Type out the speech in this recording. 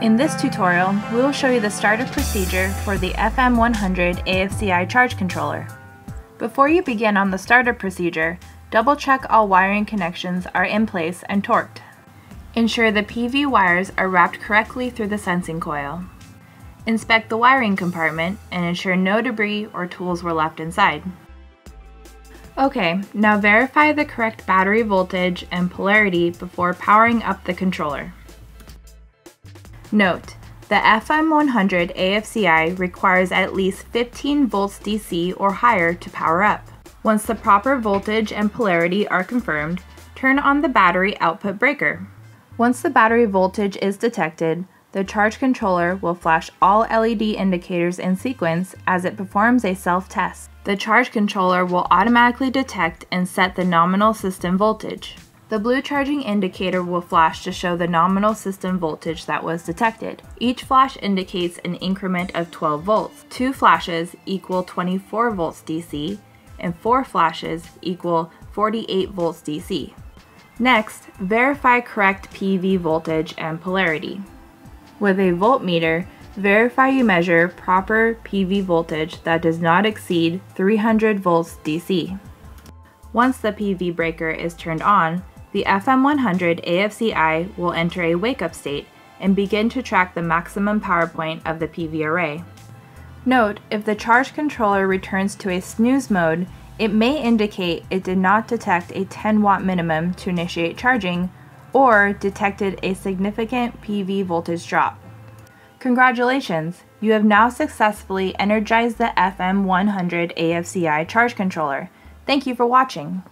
In this tutorial, we will show you the startup procedure for the FM100 AFCI charge controller. Before you begin on the startup procedure, double check all wiring connections are in place and torqued. Ensure the PV wires are wrapped correctly through the sensing coil. Inspect the wiring compartment and ensure no debris or tools were left inside. Okay, now verify the correct battery voltage and polarity before powering up the controller. Note, the FM100 AFCI requires at least 15 volts DC or higher to power up. Once the proper voltage and polarity are confirmed, turn on the battery output breaker. Once the battery voltage is detected, the charge controller will flash all LED indicators in sequence as it performs a self-test. The charge controller will automatically detect and set the nominal system voltage. The blue charging indicator will flash to show the nominal system voltage that was detected. Each flash indicates an increment of 12 volts. Two flashes equal 24 volts DC, and four flashes equal 48 volts DC. Next, verify correct PV voltage and polarity. With a voltmeter, verify you measure proper PV voltage that does not exceed 300 volts DC. Once the PV breaker is turned on, the FM100 AFCI will enter a wake-up state and begin to track the maximum power point of the PV array. Note, if the charge controller returns to a snooze mode, it may indicate it did not detect a 10 watt minimum to initiate charging or detected a significant PV voltage drop. Congratulations! You have now successfully energized the FM100 AFCI charge controller. Thank you for watching.